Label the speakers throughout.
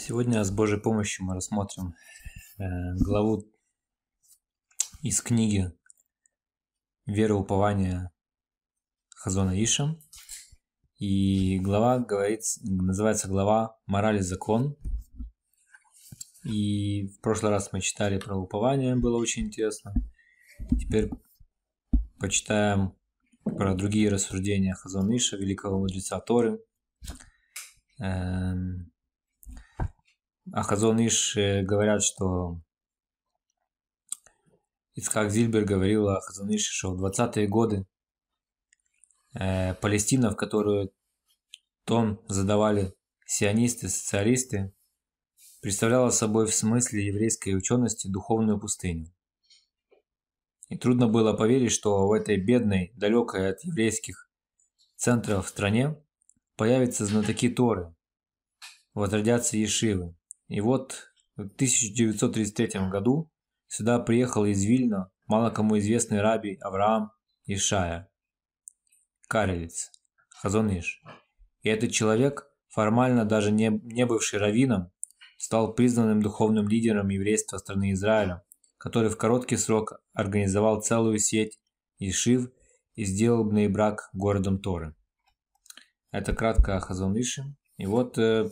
Speaker 1: Сегодня с Божьей помощью мы рассмотрим э, главу из книги «Вера упования Хазона Иша». И глава говорит, называется глава «Мораль и закон». И в прошлый раз мы читали про упование, было очень интересно. Теперь почитаем про другие рассуждения Хазона Иша, великого мудреца Торы. Эм, а Иш э, говорят, что Ицхак Зильбер говорил о Хазон Ише, что в 20-е годы э, Палестина, в которую тон задавали сионисты, социалисты, представляла собой в смысле еврейской учености духовную пустыню. И трудно было поверить, что в этой бедной, далекой от еврейских центров стране появятся знатоки Торы, возродятся Ешивы, и вот в 1933 году сюда приехал из Вильна мало кому известный раби Авраам Ишая, Карелец, Хазоныш. И этот человек, формально даже не, не бывший раввином, стал признанным духовным лидером еврейства страны Израиля, который в короткий срок организовал целую сеть Ишив и сделал Бнейбрак городом Торы. Это кратко о Хазоныше. И вот э,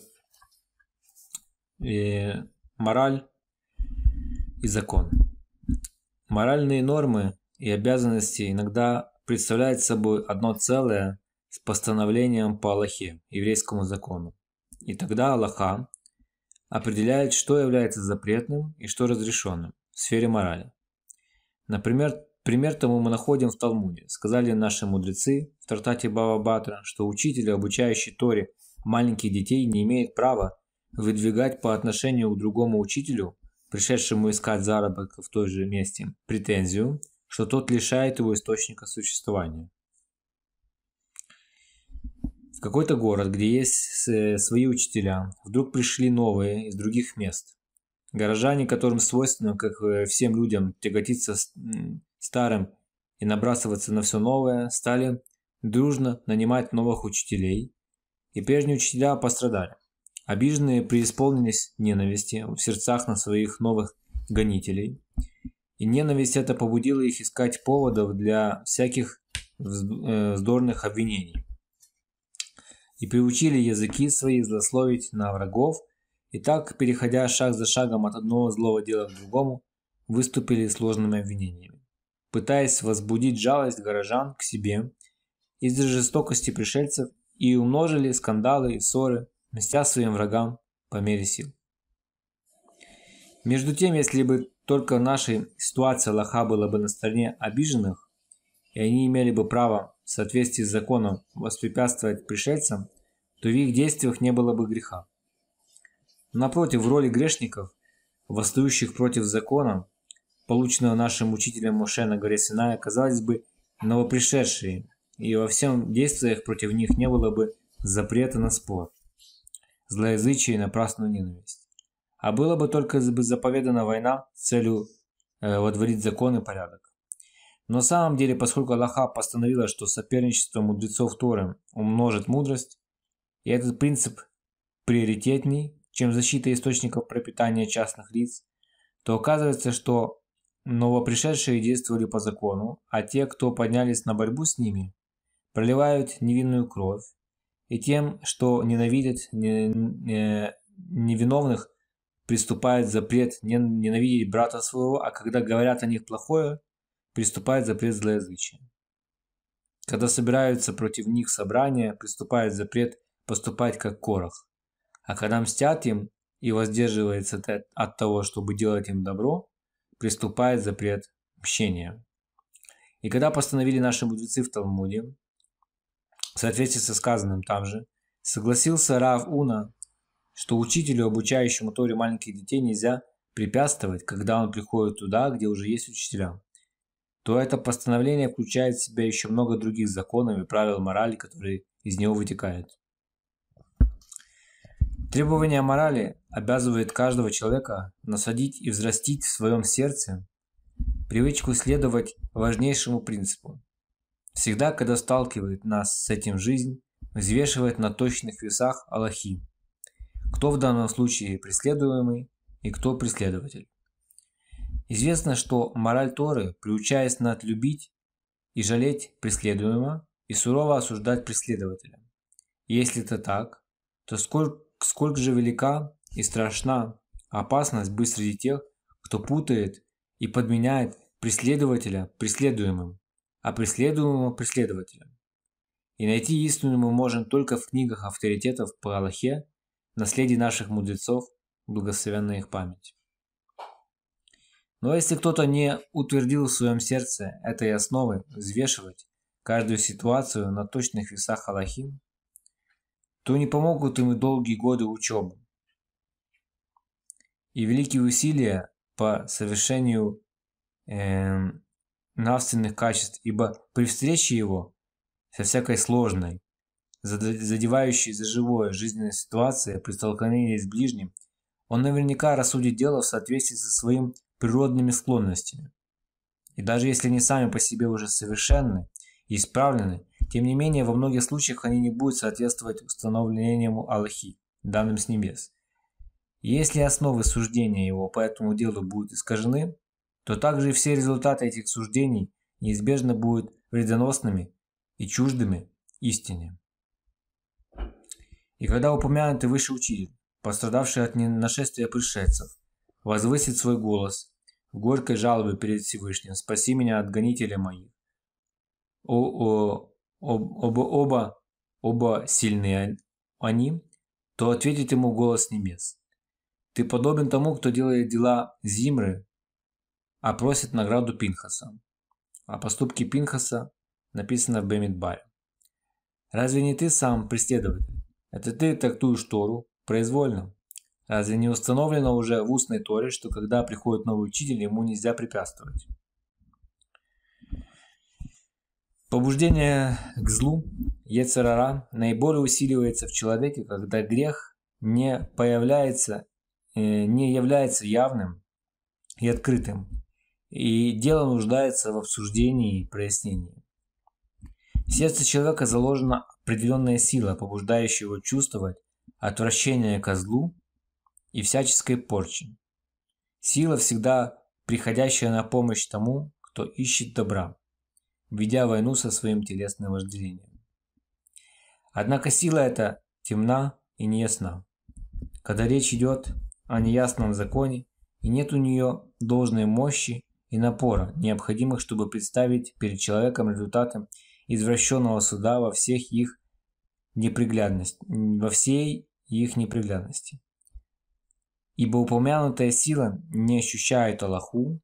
Speaker 1: и мораль и закон. Моральные нормы и обязанности иногда представляют собой одно целое с постановлением по Аллахе, еврейскому закону. И тогда Аллаха определяет, что является запретным и что разрешенным в сфере морали. Например, пример тому мы находим в Талмуде. Сказали наши мудрецы в Тартате Бава Батра, что учитель, обучающий Торе маленьких детей, не имеет права выдвигать по отношению к другому учителю, пришедшему искать заработок в той же месте, претензию, что тот лишает его источника существования. В какой-то город, где есть э, свои учителя, вдруг пришли новые из других мест. Горожане, которым свойственно, как э, всем людям, тяготиться старым и набрасываться на все новое, стали дружно нанимать новых учителей, и прежние учителя пострадали. Обиженные преисполнились ненависти в сердцах на своих новых гонителей. И ненависть это побудила их искать поводов для всяких э, вздорных обвинений. И приучили языки свои злословить на врагов, и так, переходя шаг за шагом от одного злого дела к другому, выступили сложными обвинениями. Пытаясь возбудить жалость горожан к себе из-за жестокости пришельцев, и умножили скандалы и ссоры, мстя своим врагам по мере сил. Между тем, если бы только в нашей ситуации Аллаха была бы на стороне обиженных, и они имели бы право в соответствии с законом воспрепятствовать пришельцам, то в их действиях не было бы греха. Напротив, в роли грешников, восстающих против закона, полученного нашим учителем Моше на горе Синай, оказались бы новопришедшие, и во всем действиях против них не было бы запрета на спор злоязычие и напрасную ненависть. А было бы только заповедана война с целью э, водворить закон и порядок. Но на самом деле, поскольку Аллаха постановила, что соперничество мудрецов Торы умножит мудрость, и этот принцип приоритетней, чем защита источников пропитания частных лиц, то оказывается, что новопришедшие действовали по закону, а те, кто поднялись на борьбу с ними, проливают невинную кровь, и тем, что ненавидят невиновных, приступает запрет не ненавидеть брата своего, а когда говорят о них плохое, приступает запрет злоязычия. Когда собираются против них собрания, приступает запрет поступать как корох. А когда мстят им и воздерживается от того, чтобы делать им добро, приступает запрет мщения. И когда постановили наши мудрецы в Талмуде, в соответствии со сказанным там же, согласился Рав Уна, что учителю, обучающему Торе маленьких детей, нельзя препятствовать, когда он приходит туда, где уже есть учителя, то это постановление включает в себя еще много других законов и правил морали, которые из него вытекают. Требование морали обязывает каждого человека насадить и взрастить в своем сердце привычку следовать важнейшему принципу Всегда, когда сталкивает нас с этим жизнь, взвешивает на точных весах Аллахи. кто в данном случае преследуемый и кто преследователь. Известно, что мораль Торы приучает нас любить и жалеть преследуемого и сурово осуждать преследователя. Если это так, то сколько, сколько же велика и страшна опасность быть среди тех, кто путает и подменяет преследователя преследуемым, а преследуемого преследователем. И найти истину мы можем только в книгах авторитетов по Аллахе, наследии наших мудрецов, благословенная их память. Но если кто-то не утвердил в своем сердце этой основы взвешивать каждую ситуацию на точных весах Аллахи, то не помогут и долгие годы учебы и великие усилия по совершению э, нравственных качеств, ибо при встрече его со всякой сложной, задевающей за живое жизненной ситуации при столкновении с ближним, он наверняка рассудит дело в соответствии со своим природными склонностями. И даже если они сами по себе уже совершенны и исправлены, тем не менее во многих случаях они не будут соответствовать установленному Аллахи, данным с небес. Если основы суждения его по этому делу будут искажены, то также и все результаты этих суждений неизбежно будут вредоносными и чуждыми истине. И когда упомянутый выше учитель, пострадавший от нашествия пришельцев, возвысит свой голос в горькой жалобе перед Всевышним, спаси меня от гонителя моих. О, о, об, оба, оба, оба сильные они, то ответит ему голос небес. Ты подобен тому, кто делает дела Зимры, а просит награду Пинхаса. А поступки Пинхаса написано в Бемидбаре. Разве не ты сам преследователь? Это ты трактуешь Тору произвольно. Разве не установлено уже в устной Торе, что когда приходит новый учитель, ему нельзя препятствовать? Побуждение к злу, Ецерара, наиболее усиливается в человеке, когда грех не появляется, э, не является явным и открытым, и дело нуждается в обсуждении и прояснении. В сердце человека заложена определенная сила, побуждающая его чувствовать отвращение ко злу и всяческой порчи. Сила, всегда приходящая на помощь тому, кто ищет добра, ведя войну со своим телесным вожделением. Однако сила эта темна и неясна. Когда речь идет о неясном законе, и нет у нее должной мощи и напора, необходимых, чтобы представить перед человеком результатом извращенного суда во всех их неприглядности, во всей их неприглядности ибо упомянутая сила не ощущает Аллаху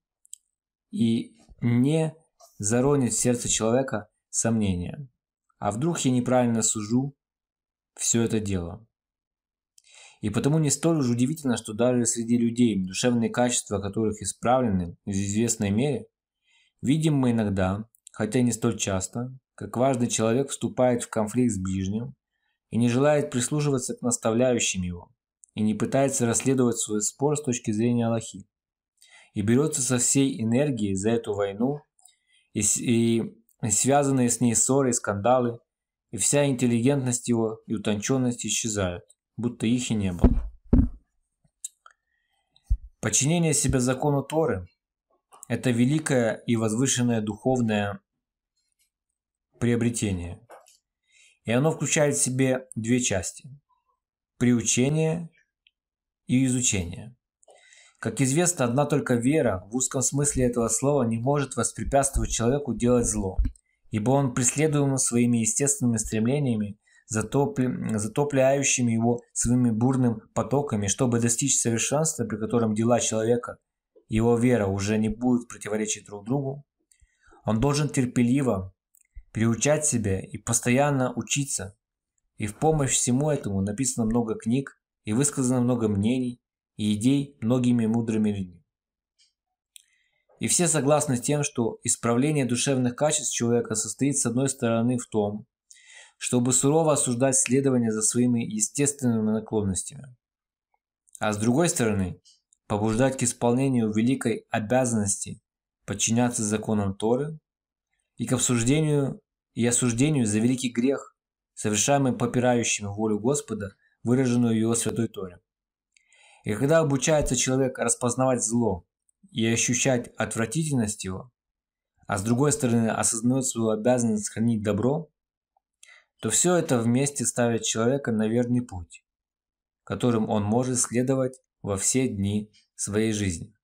Speaker 1: и не заронит в сердце человека сомнения. А вдруг я неправильно сужу все это дело? И потому не столь уж удивительно, что даже среди людей, душевные качества которых исправлены в известной мере, видим мы иногда, хотя не столь часто, как важный человек вступает в конфликт с ближним и не желает прислушиваться к наставляющим его, и не пытается расследовать свой спор с точки зрения Аллахи. И берется со всей энергией за эту войну и, и связанные с ней ссоры и скандалы, и вся интеллигентность его и утонченность исчезают, будто их и не было. Подчинение себя закону Торы – это великое и возвышенное духовное приобретение. И оно включает в себе две части – приучение и изучения. Как известно, одна только вера в узком смысле этого слова не может воспрепятствовать человеку делать зло, ибо он преследуем своими естественными стремлениями, затопли, затопляющими его своими бурным потоками, чтобы достичь совершенства, при котором дела человека его вера уже не будут противоречить друг другу. Он должен терпеливо приучать себя и постоянно учиться. И в помощь всему этому написано много книг, и высказано много мнений и идей многими мудрыми людьми. И все согласны с тем, что исправление душевных качеств человека состоит с одной стороны в том, чтобы сурово осуждать следование за своими естественными наклонностями, а с другой стороны побуждать к исполнению великой обязанности подчиняться законам Торы и к обсуждению и осуждению за великий грех, совершаемый попирающим волю Господа выраженную в его святой Торе. И когда обучается человек распознавать зло и ощущать отвратительность его, а с другой стороны осознает свою обязанность хранить добро, то все это вместе ставит человека на верный путь, которым он может следовать во все дни своей жизни.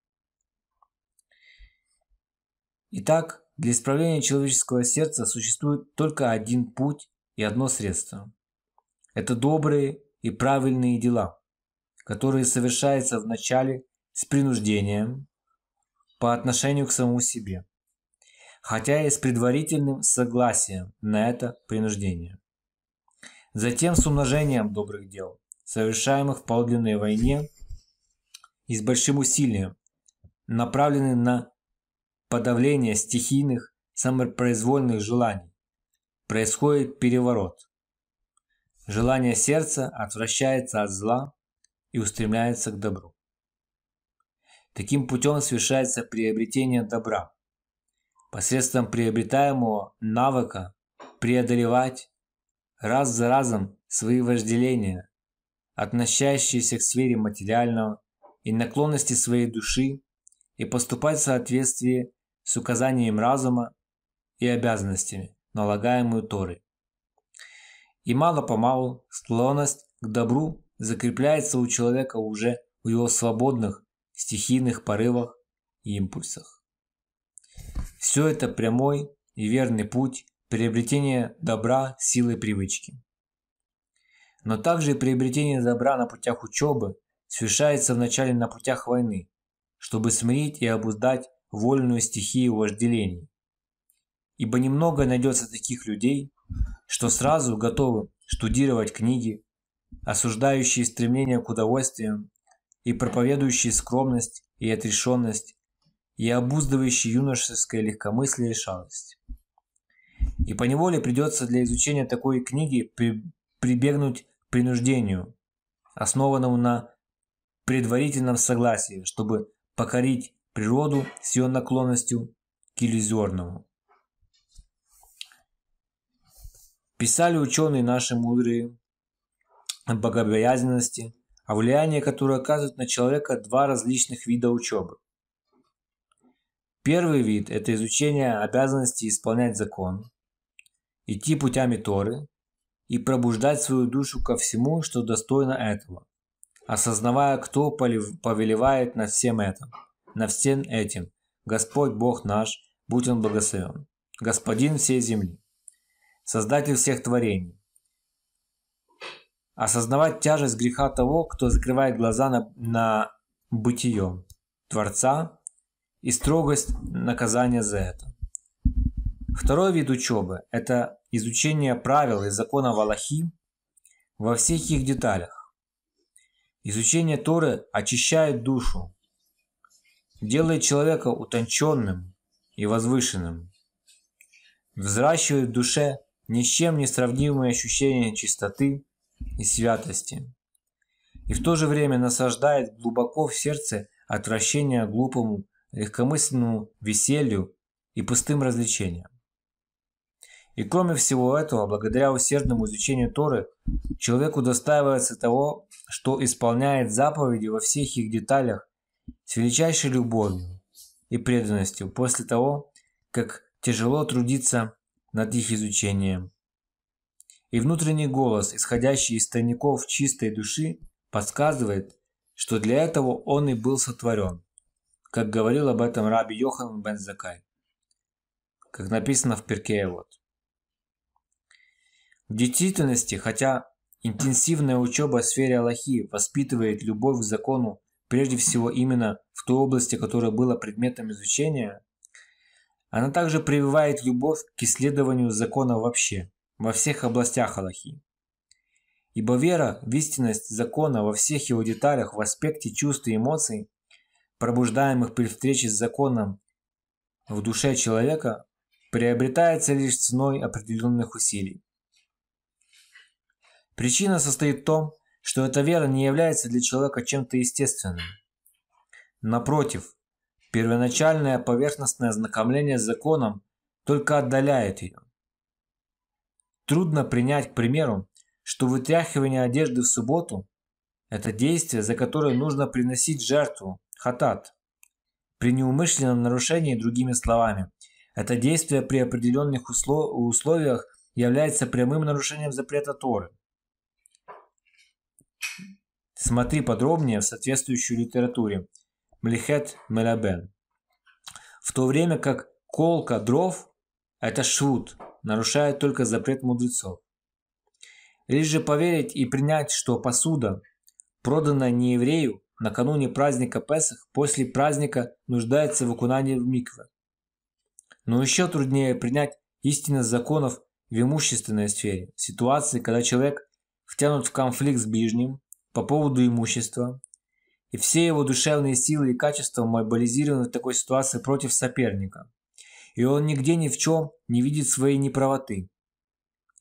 Speaker 1: Итак, для исправления человеческого сердца существует только один путь и одно средство. Это добрые и правильные дела, которые совершаются вначале с принуждением по отношению к самому себе, хотя и с предварительным согласием на это принуждение. Затем с умножением добрых дел, совершаемых в подлинной войне и с большим усилием, направленным на подавление стихийных самопроизвольных желаний. Происходит переворот. Желание сердца отвращается от зла и устремляется к добру. Таким путем совершается приобретение добра. Посредством приобретаемого навыка преодолевать раз за разом свои вожделения, относящиеся к сфере материального и наклонности своей души и поступать в соответствии с указанием разума и обязанностями, налагаемую Торой. И мало-помалу склонность к добру закрепляется у человека уже в его свободных стихийных порывах и импульсах. Все это прямой и верный путь приобретения добра силой привычки. Но также приобретение добра на путях учебы совершается вначале на путях войны, чтобы смирить и обуздать вольную стихию вожделений. Ибо немного найдется таких людей, что сразу готовы штудировать книги, осуждающие стремление к удовольствиям и проповедующие скромность и отрешенность, и обуздывающие юношеское легкомыслие и шалость. И поневоле придется для изучения такой книги при, прибегнуть к принуждению, основанному на предварительном согласии, чтобы покорить природу с ее наклонностью к иллюзорному. Писали ученые наши мудрые о богобоязненности, о влиянии, которое оказывает на человека два различных вида учебы. Первый вид – это изучение обязанности исполнять закон, идти путями Торы и пробуждать свою душу ко всему, что достойно этого, осознавая, кто повелевает над всем этим – на всем этим. Господь Бог наш, будь Он благословен. Господин всей земли, Создатель всех творений. Осознавать тяжесть греха того, кто закрывает глаза на, на бытие Творца и строгость наказания за это. Второй вид учебы – это изучение правил и законов Аллахи во всех их деталях. Изучение Торы очищает душу, делает человека утонченным и возвышенным, взращивает в душе ни с чем не сравнимые ощущения чистоты и святости, и в то же время насаждает глубоко в сердце отвращение глупому, легкомысленному веселью и пустым развлечениям. И кроме всего этого, благодаря усердному изучению Торы, человек удостаивается того, что исполняет заповеди во всех их деталях с величайшей любовью и преданностью после того, как тяжело трудиться над их изучением. И внутренний голос, исходящий из тайников чистой души, подсказывает, что для этого он и был сотворен, как говорил об этом раби Йохан бен Закай, как написано в Перкее вот. В действительности, хотя интенсивная учеба в сфере Аллахи воспитывает любовь к закону прежде всего именно в той области, которая была предметом изучения, она также прививает любовь к исследованию закона вообще, во всех областях Аллахи. Ибо вера в истинность закона во всех его деталях в аспекте чувств и эмоций, пробуждаемых при встрече с законом в душе человека, приобретается лишь ценой определенных усилий. Причина состоит в том, что эта вера не является для человека чем-то естественным. Напротив, первоначальное поверхностное ознакомление с законом только отдаляет ее. Трудно принять, к примеру, что вытряхивание одежды в субботу – это действие, за которое нужно приносить жертву, хатат. При неумышленном нарушении, другими словами, это действие при определенных условиях является прямым нарушением запрета Торы. Смотри подробнее в соответствующей литературе. Млихет Мелабен. В то время как колка дров – это швуд, нарушает только запрет мудрецов. Лишь же поверить и принять, что посуда, проданная не еврею, накануне праздника Песах, после праздника нуждается в окунании в микве. Но еще труднее принять истинность законов в имущественной сфере, ситуации, когда человек втянут в конфликт с ближним по поводу имущества, и все его душевные силы и качества мобилизированы в такой ситуации против соперника, и он нигде ни в чем не видит своей неправоты.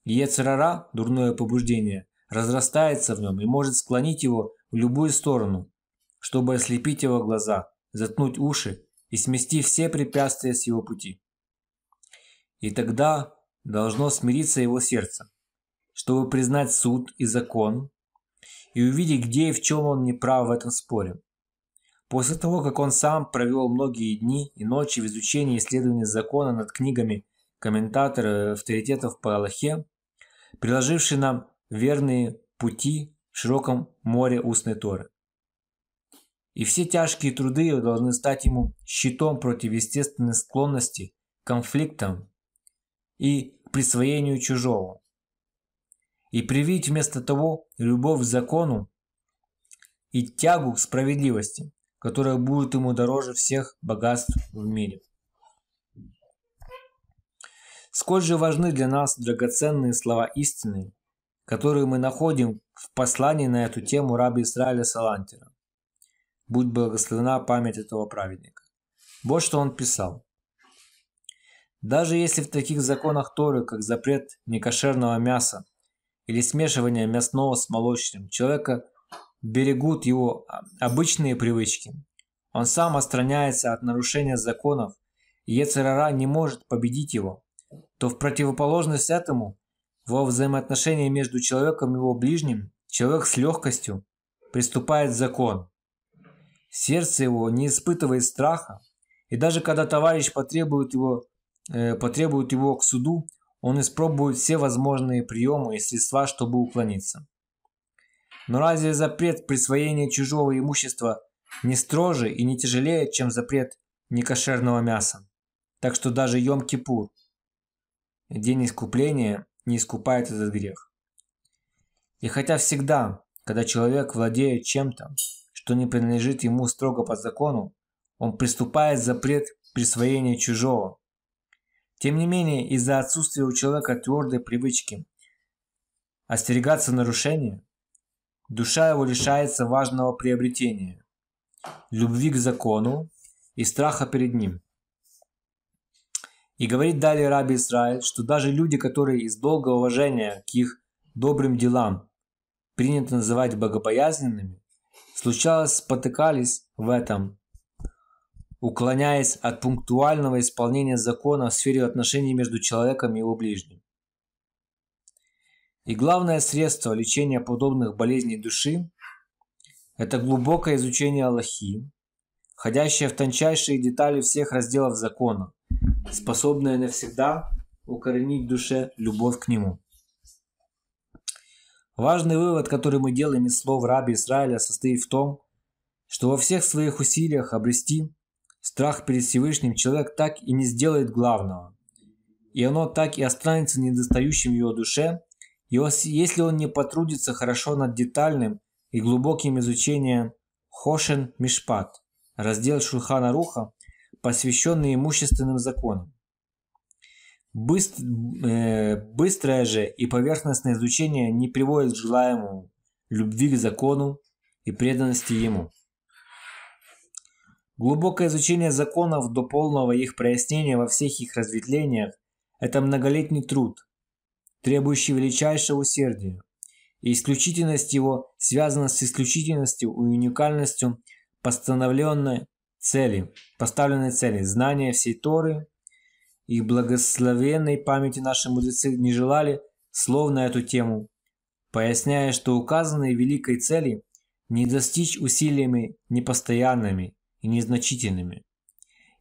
Speaker 1: Ецерара, дурное побуждение, разрастается в нем и может склонить его в любую сторону, чтобы ослепить его глаза, заткнуть уши и смести все препятствия с его пути. И тогда должно смириться его сердце, чтобы признать суд и закон и увидеть, где и в чем он не прав в этом споре. После того, как он сам провел многие дни и ночи в изучении и исследовании закона над книгами комментаторов авторитетов по Аллахе, приложивший нам верные пути в широком море устной Торы. И все тяжкие труды должны стать ему щитом против естественной склонности к конфликтам и присвоению чужого. И привить вместо того любовь к закону и тягу к справедливости, которая будет ему дороже всех богатств в мире. Сколь же важны для нас драгоценные слова истины, которые мы находим в послании на эту тему раби Израиля Салантера. Будь благословена память этого праведника. Вот что он писал. Даже если в таких законах Торы, как запрет некошерного мяса или смешивание мясного с молочным, человека берегут его обычные привычки, он сам отстраняется от нарушения законов, и Ецерара не может победить его, то в противоположность этому, во взаимоотношении между человеком и его ближним, человек с легкостью приступает к закон. Сердце его не испытывает страха, и даже когда товарищ потребует его, э, потребует его к суду, он испробует все возможные приемы и средства, чтобы уклониться. Но разве запрет присвоения чужого имущества не строже и не тяжелее, чем запрет некошерного мяса? Так что даже Йом-Кипур, день искупления, не искупает этот грех. И хотя всегда, когда человек владеет чем-то, что не принадлежит ему строго по закону, он приступает запрет присвоения чужого, тем не менее, из-за отсутствия у человека твердой привычки остерегаться нарушения, душа его лишается важного приобретения – любви к закону и страха перед ним. И говорит далее Раби Исраиль, что даже люди, которые из долгого уважения к их добрым делам принято называть богобоязненными, случалось спотыкались в этом уклоняясь от пунктуального исполнения закона в сфере отношений между человеком и его ближним. И главное средство лечения подобных болезней души – это глубокое изучение Аллахи, входящее в тончайшие детали всех разделов закона, способное навсегда укоренить в душе любовь к нему. Важный вывод, который мы делаем из слов раби Израиля, состоит в том, что во всех своих усилиях обрести Страх перед Всевышним человек так и не сделает главного. И оно так и останется недостающим в его душе, если он не потрудится хорошо над детальным и глубоким изучением Хошен Мишпат, раздел Шульхана Руха, посвященный имущественным законам. Быстр, э, быстрое же и поверхностное изучение не приводит к желаемому любви к закону и преданности ему. Глубокое изучение законов до полного их прояснения во всех их разветвлениях – это многолетний труд, требующий величайшего усердия. И исключительность его связана с исключительностью и уникальностью постановленной цели, поставленной цели, знания всей Торы и благословенной памяти наши мудрецы не желали слов на эту тему поясняя, что указанные великой цели не достичь усилиями непостоянными и незначительными.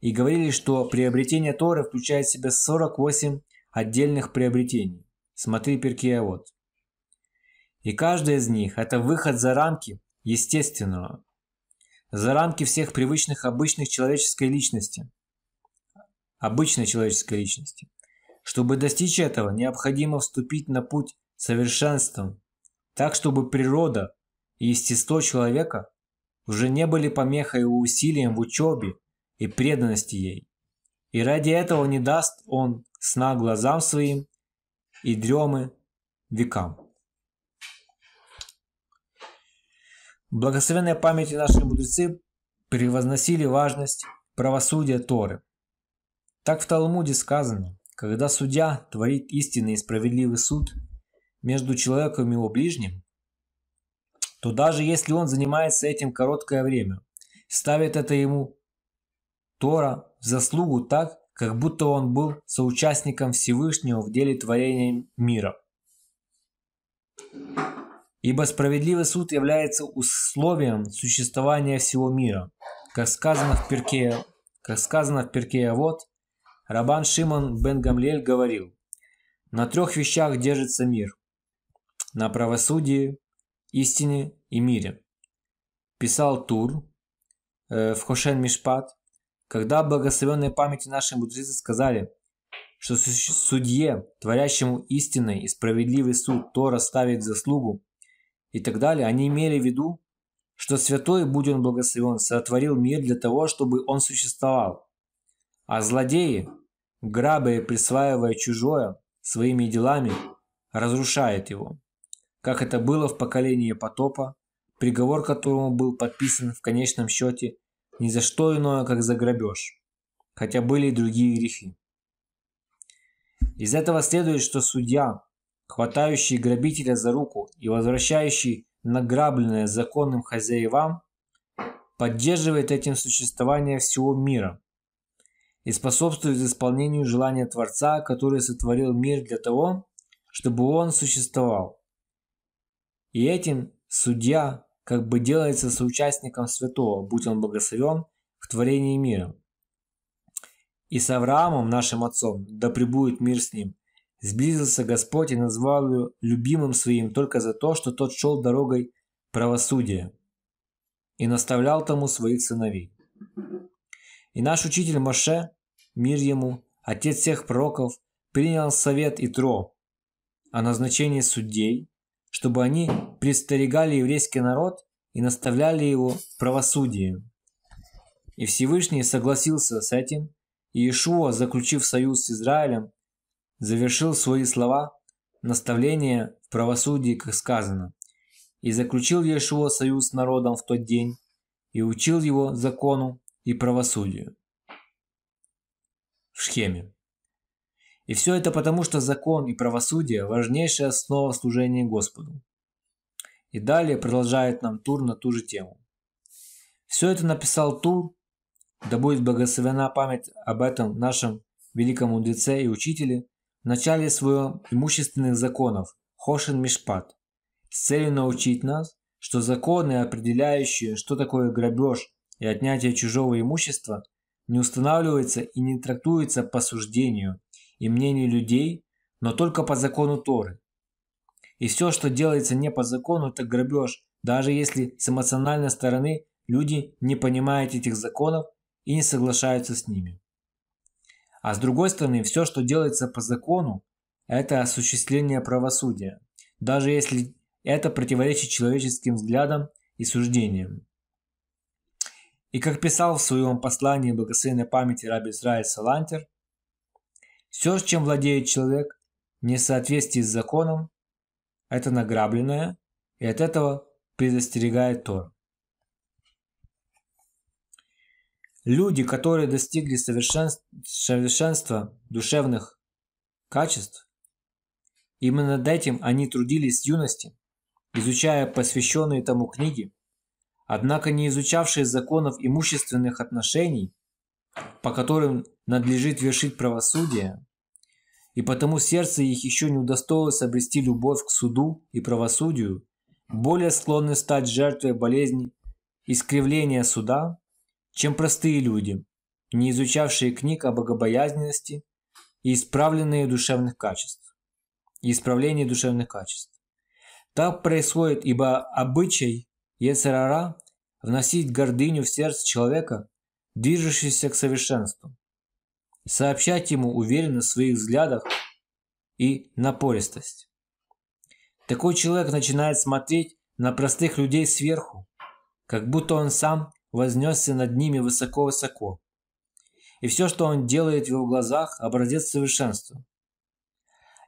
Speaker 1: И говорили, что приобретение Торы включает в себя 48 отдельных приобретений. Смотри Перкея вот. И каждая из них – это выход за рамки естественного, за рамки всех привычных обычных человеческой личности, обычной человеческой личности. Чтобы достичь этого, необходимо вступить на путь совершенства, так чтобы природа и естество человека уже не были помехой и усилием в учебе и преданности ей. И ради этого не даст он сна глазам своим и дремы векам. Благословенная памяти наши мудрецы превозносили важность правосудия Торы. Так в Талмуде сказано, когда судья творит истинный и справедливый суд между человеком и его ближним, то даже если он занимается этим короткое время, ставит это ему Тора в заслугу так, как будто он был соучастником Всевышнего в деле творения мира. Ибо справедливый суд является условием существования всего мира. Как сказано в Перке, как сказано в Перке вот, Рабан Шимон бен Гамлель говорил, на трех вещах держится мир. На правосудии, истине и мире. Писал Тур э, в Хошен Мишпат, когда благословенной памяти наши мудрецы сказали, что судье, творящему истинный и справедливый суд, Тора ставит заслугу и так далее, они имели в виду, что святой, будь он благословен, сотворил мир для того, чтобы он существовал. А злодеи, грабя присваивая чужое своими делами, разрушают его. Как это было в поколении потопа, приговор которому был подписан в конечном счете ни за что иное, как за грабеж, хотя были и другие грехи. Из этого следует, что судья, хватающий грабителя за руку и возвращающий награбленное законным хозяевам, поддерживает этим существование всего мира и способствует исполнению желания Творца, который сотворил мир для того, чтобы он существовал. И этим судья как бы делается соучастником святого, будь он благословен, в творении мира. И с Авраамом, нашим отцом, да пребудет мир с ним, сблизился Господь и назвал его любимым своим только за то, что тот шел дорогой правосудия и наставлял тому своих сыновей. И наш учитель Моше, мир ему, отец всех пророков, принял совет Итро о назначении судей, чтобы они предстерегали еврейский народ и наставляли его в правосудии. И Всевышний согласился с этим, и Иешуа, заключив союз с Израилем, завершил свои слова наставления в правосудии, как сказано. И заключил Иешуа союз с народом в тот день, и учил его закону и правосудию. В схеме. И все это потому, что закон и правосудие – важнейшая основа служения Господу. И далее продолжает нам Тур на ту же тему. Все это написал Тур, да будет благословена память об этом нашем великом мудреце и учителе, в начале своих имущественных законов Хошин Мишпат, с целью научить нас, что законы, определяющие, что такое грабеж и отнятие чужого имущества, не устанавливаются и не трактуются по суждению, и мнению людей, но только по закону Торы. И все, что делается не по закону, это грабеж, даже если с эмоциональной стороны люди не понимают этих законов и не соглашаются с ними. А с другой стороны, все, что делается по закону, это осуществление правосудия, даже если это противоречит человеческим взглядам и суждениям. И как писал в своем послании благословенной памяти Раби Израиль Салантер, все, чем владеет человек, в несоответствии с законом, это награбленное, и от этого предостерегает Тор. Люди, которые достигли совершенства душевных качеств, именно над этим они трудились с юности, изучая посвященные тому книги, однако не изучавшие законов имущественных отношений, по которым надлежит вершить правосудие, и потому сердце их еще не удостоилось обрести любовь к суду и правосудию, более склонны стать жертвой болезни искривления суда, чем простые люди, не изучавшие книг о богобоязненности и исправленные душевных качеств. И исправление душевных качеств. Так происходит, ибо обычай Ецерара вносить гордыню в сердце человека, движущегося к совершенству, сообщать ему уверенность в своих взглядах и напористость. Такой человек начинает смотреть на простых людей сверху, как будто он сам вознесся над ними высоко-высоко. И все, что он делает в его глазах, образец совершенства.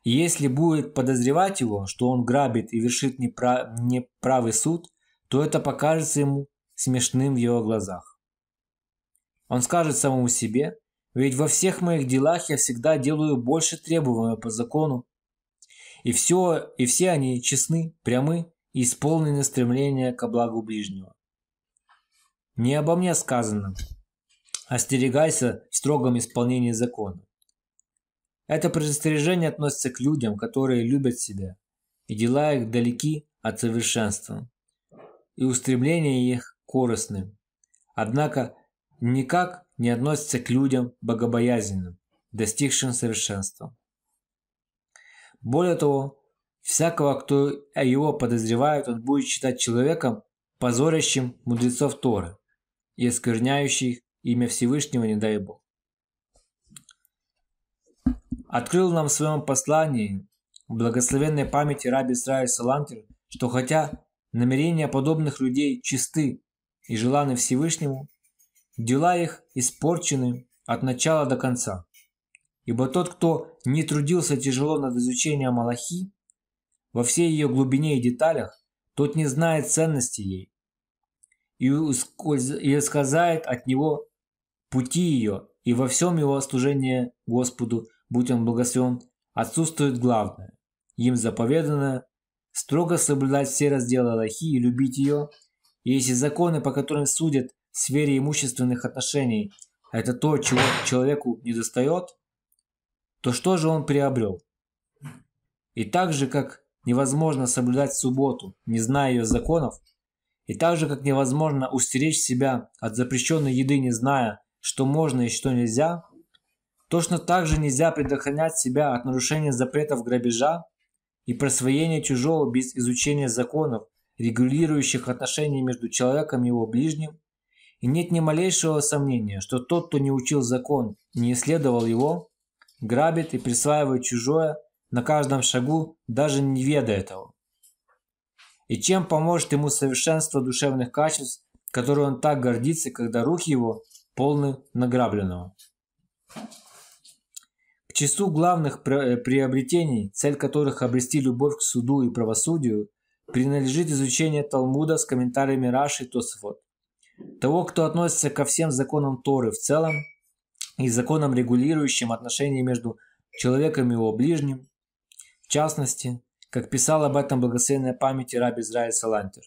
Speaker 1: И если будет подозревать его, что он грабит и вершит неправ... неправый суд, то это покажется ему смешным в его глазах. Он скажет самому себе, ведь во всех моих делах я всегда делаю больше требуемого по закону, и все, и все они честны, прямы и исполнены стремления ко благу ближнего. Не обо мне сказано, остерегайся в строгом исполнении закона. Это предостережение относится к людям, которые любят себя, и дела их далеки от совершенства, и устремления их корыстны. Однако никак не относится к людям богобоязненным, достигшим совершенства. Более того, всякого, кто его подозревает, он будет считать человеком, позорящим мудрецов Торы и оскверняющих имя Всевышнего, не дай Бог. Открыл нам в своем послании в благословенной памяти раби Исраиль Салантер, что хотя намерения подобных людей чисты и желаны Всевышнему, дела их испорчены от начала до конца. Ибо тот, кто не трудился тяжело над изучением Малахи, во всей ее глубине и деталях, тот не знает ценности ей и ускользает от него пути ее, и во всем его служении Господу, будь он благословен, отсутствует главное. Им заповедано строго соблюдать все разделы Аллахи и любить ее, и если законы, по которым судят в сфере имущественных отношений, это то, чего человеку не достает, то что же он приобрел? И так же, как невозможно соблюдать субботу, не зная ее законов, и так же, как невозможно устеречь себя от запрещенной еды, не зная, что можно и что нельзя, точно так же нельзя предохранять себя от нарушения запретов грабежа и присвоения чужого без изучения законов, регулирующих отношения между человеком и его ближним, и нет ни малейшего сомнения, что тот, кто не учил закон не исследовал его, грабит и присваивает чужое на каждом шагу, даже не ведая этого. И чем поможет ему совершенство душевных качеств, которое он так гордится, когда руки его полны награбленного. К числу главных приобретений, цель которых обрести любовь к суду и правосудию, принадлежит изучение Талмуда с комментариями Раши и Тосфот. Того, кто относится ко всем законам Торы в целом и законам, регулирующим отношения между человеком и его ближним, в частности, как писал об этом благословенная памяти раб Израиль Салантер.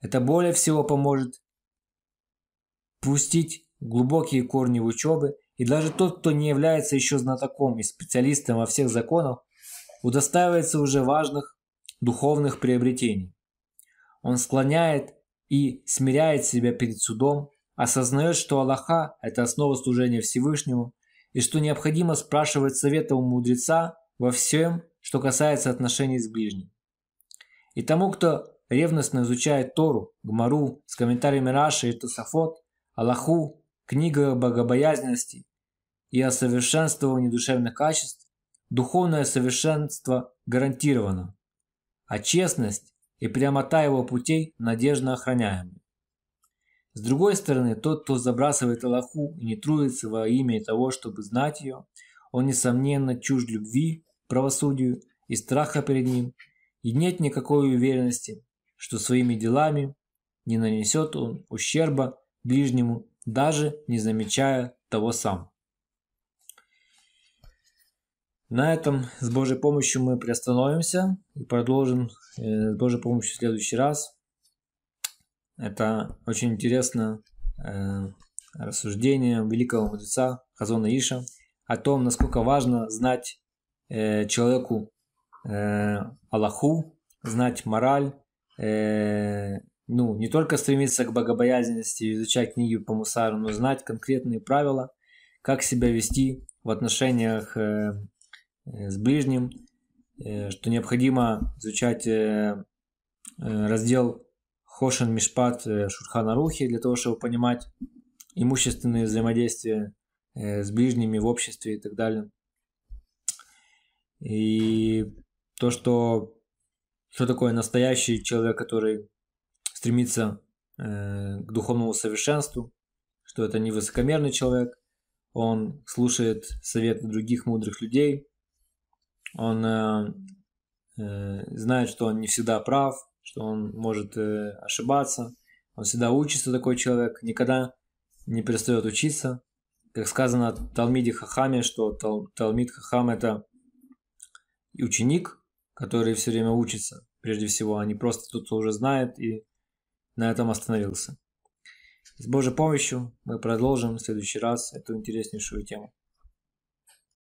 Speaker 1: Это более всего поможет пустить глубокие корни в учебы, и даже тот, кто не является еще знатоком и специалистом во всех законах, удостаивается уже важных духовных приобретений. Он склоняет и смиряет себя перед судом, осознает, что Аллаха – это основа служения Всевышнему, и что необходимо спрашивать совета у мудреца во всем, что касается отношений с ближним. И тому, кто ревностно изучает Тору, Гмару с комментариями Раши и Тосафот, Аллаху, книга о богобоязненности и о совершенствовании душевных качеств, духовное совершенство гарантировано, а честность и прямота его путей надежно охраняемы. С другой стороны, тот, кто забрасывает Аллаху и не трудится во имя того, чтобы знать ее, он, несомненно, чужд любви, правосудию и страха перед ним, и нет никакой уверенности, что своими делами не нанесет он ущерба ближнему, даже не замечая того сам. На этом с Божьей помощью мы приостановимся и продолжим э, с Божьей помощью в следующий раз. Это очень интересное э, рассуждение великого мудреца Хазона Иша о том, насколько важно знать э, человеку э, Аллаху, знать мораль, э, ну, не только стремиться к богобоязненности, изучать книги по мусару, но знать конкретные правила, как себя вести в отношениях э, с ближним, э, что необходимо изучать э, э, раздел Хошен Мишпат э, Шурхана Рухи для того, чтобы понимать имущественные взаимодействия э, с ближними в обществе и так далее. И то, что что такое настоящий человек, который стремится э, к духовному совершенству, что это не высокомерный человек, он слушает советы других мудрых людей, он э, э, знает, что он не всегда прав, что он может э, ошибаться, он всегда учится такой человек, никогда не перестает учиться. Как сказано в Талмиде Хахаме, что Тал, Талмид Хахам это ученик, который все время учится, прежде всего, а не просто тот, кто уже знает и на этом остановился. С Божьей помощью мы продолжим в следующий раз эту интереснейшую тему.